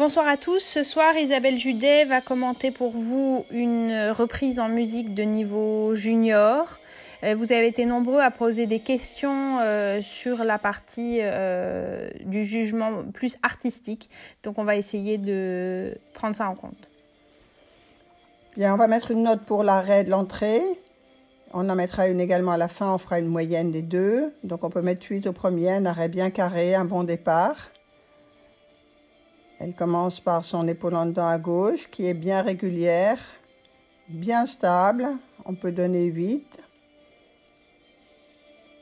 Bonsoir à tous. Ce soir, Isabelle Judet va commenter pour vous une reprise en musique de niveau junior. Euh, vous avez été nombreux à poser des questions euh, sur la partie euh, du jugement plus artistique. Donc, on va essayer de prendre ça en compte. Bien, on va mettre une note pour l'arrêt de l'entrée. On en mettra une également à la fin, on fera une moyenne des deux. Donc on peut mettre 8 au premier, un arrêt bien carré, un bon départ. Elle commence par son épaule en dedans à gauche, qui est bien régulière, bien stable. On peut donner 8.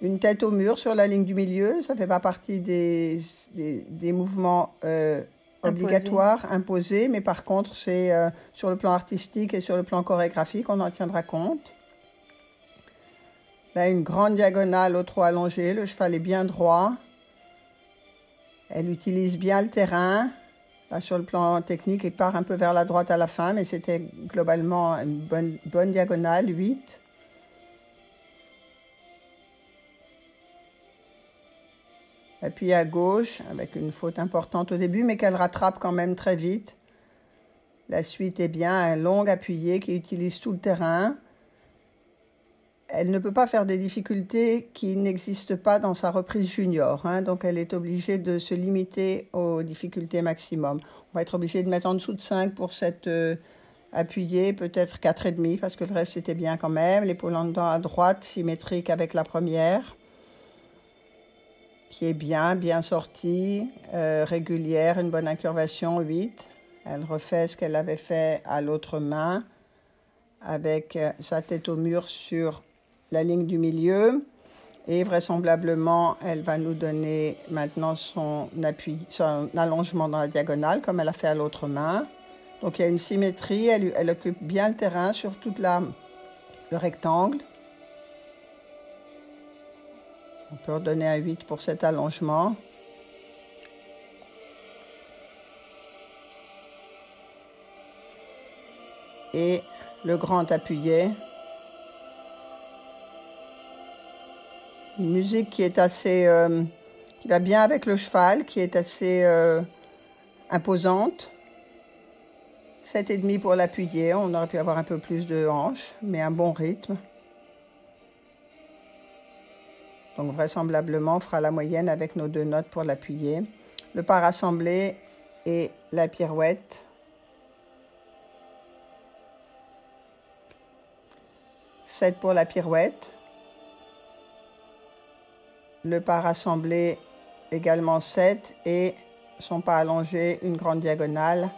Une tête au mur sur la ligne du milieu, ça ne fait pas partie des, des, mouvements euh, obligatoires, imposés, mais par contre, c'est euh, sur le plan artistique et sur le plan chorégraphique, on en tiendra compte. Là, une grande diagonale au trot allongé, le cheval est bien droit. Elle utilise bien le terrain, sur le plan technique, il part un peu vers la droite à la fin, mais c'était globalement une bonne, diagonale, 8. Et puis à gauche, avec une faute importante au début, mais qu'elle rattrape quand même très vite. La suite est bien un long appuyé qui utilise tout le terrain elle ne peut pas faire des difficultés qui n'existent pas dans sa reprise junior. Hein, donc elle est obligée de se limiter aux difficultés maximum. On va être obligé de mettre en dessous de 5 pour cette euh, appuyée, peut-être 4,5 parce que le reste c'était bien quand même. L'épaule en dedans à droite, symétrique avec la première, qui est bien, bien sortie, euh, régulière, une bonne incurvation, 8. Elle refait ce qu'elle avait fait à l'autre main avec euh, sa tête au mur sur la ligne du milieu. Et vraisemblablement, elle va nous donner maintenant son appui, son allongement dans la diagonale, comme elle a fait à l'autre main. Donc il y a une symétrie, elle, occupe bien le terrain sur toute la, le rectangle. On peut redonner un 8 pour cet allongement. Et le grand appuyé. Une musique qui est assez, euh, qui va bien avec le cheval, qui est assez euh, imposante. 7,5 pour l'appuyer, on aurait pu avoir un peu plus de hanches, mais un bon rythme. Donc vraisemblablement, on fera la moyenne avec nos deux notes pour l'appuyer. Le pas rassemblé et la pirouette. 7 pour la pirouette le pas rassemblé également 7 et son pas allongé une grande diagonale.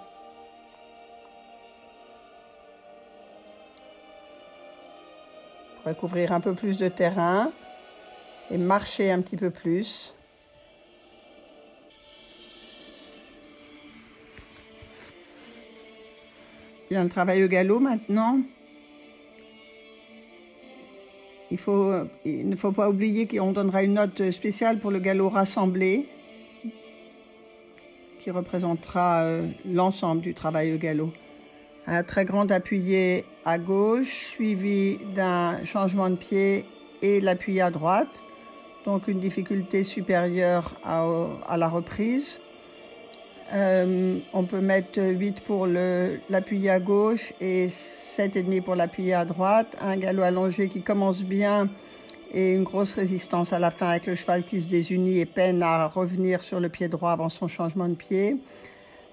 Pour recouvrir un peu plus de terrain et marcher un petit peu plus. Bien, le travail au galop maintenant. Il, ne faut pas oublier qu'on donnera une note spéciale pour le galop rassemblé, qui représentera euh, l'ensemble du travail au galop. Un très grand appuyé à gauche, suivi d'un changement de pied et l'appui à droite, donc une difficulté supérieure à la reprise. Euh, on peut mettre 8 pour l'appui à gauche et 7,5 pour l'appui à droite. Un galop allongé qui commence bien et une grosse résistance à la fin avec le cheval qui se désunit et peine à revenir sur le pied droit avant son changement de pied.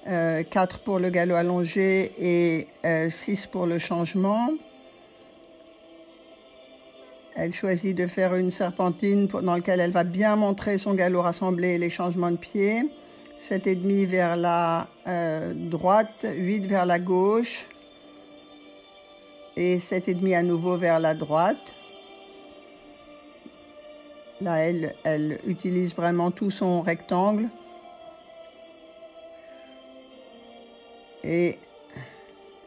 4 euh, pour le galop allongé et 6 euh, pour le changement. Elle choisit de faire une serpentine dans laquelle elle va bien montrer son galop rassemblé et les changements de pied. 7,5 vers la euh, droite, 8 vers la gauche et 7,5 à nouveau vers la droite. Là, elle, elle utilise vraiment tout son rectangle. Et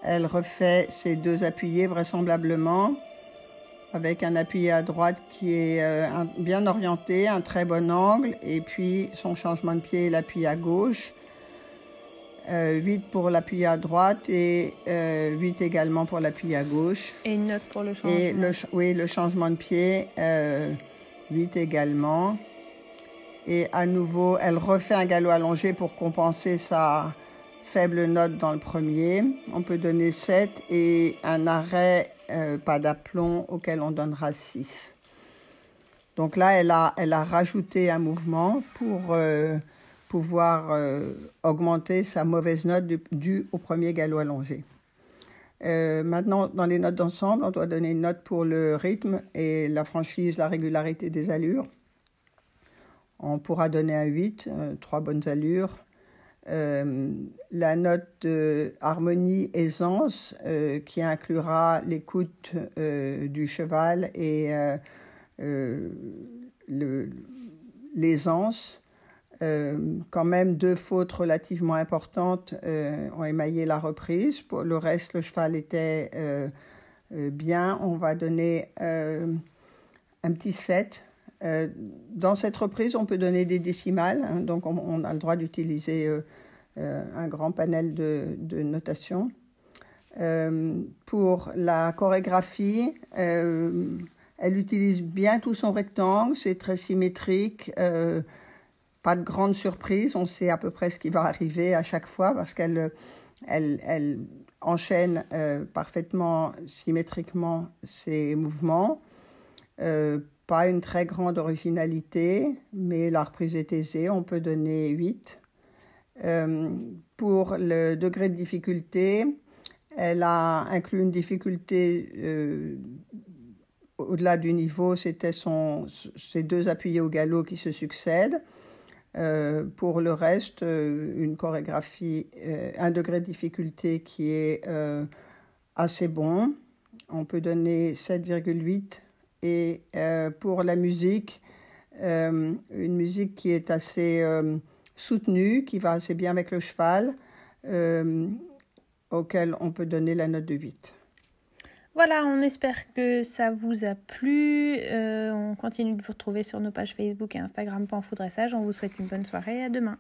elle refait ses deux appuyés vraisemblablement avec un appui à droite qui est euh, bien orienté, un très bon angle, et puis son changement de pied, l'appui à gauche. 8 euh, pour l'appui à droite et 8 euh, également pour l'appui à gauche. Et 9 pour le changement. Et oui, le changement de pied, 8 également. Et à nouveau, elle refait un galop allongé pour compenser sa faible note dans le premier, on peut donner 7 et un arrêt euh, pas d'aplomb auquel on donnera 6. Donc là, elle a, elle a rajouté un mouvement pour euh, pouvoir euh, augmenter sa mauvaise note due au premier galop allongé. maintenant, dans les notes d'ensemble, on doit donner une note pour le rythme et la franchise, la régularité des allures. On pourra donner un 8, trois bonnes allures. Euh, la note de harmonie aisance euh, qui inclura l'écoute euh, du cheval et l'aisance. quand même deux fautes relativement importantes ont émaillé la reprise. Pour le reste, le cheval était bien. On va donner un petit 7 euh, dans cette reprise, on peut donner des décimales, hein, donc on, a le droit d'utiliser euh, euh, un grand panel de, de notation. pour la chorégraphie, elle utilise bien tout son rectangle, c'est très symétrique, pas de grande surprise, on sait à peu près ce qui va arriver à chaque fois parce qu'elle elle, elle enchaîne parfaitement symétriquement ses mouvements pas une très grande originalité, mais la reprise est aisée, on peut donner 8. Euh, pour le degré de difficulté, elle a inclus une difficulté euh, au-delà du niveau, c'était ces deux appuyés au galop qui se succèdent. Euh, pour le reste, une chorégraphie, un degré de difficulté qui est assez bon. On peut donner 7,8 et euh, pour la musique, euh, une musique qui est assez euh, soutenue, qui va assez bien avec le cheval, auquel on peut donner la note de 8. Voilà, on espère que ça vous a plu. on continue de vous retrouver sur nos pages Facebook et Instagram Dressage. On vous souhaite une bonne soirée et à demain.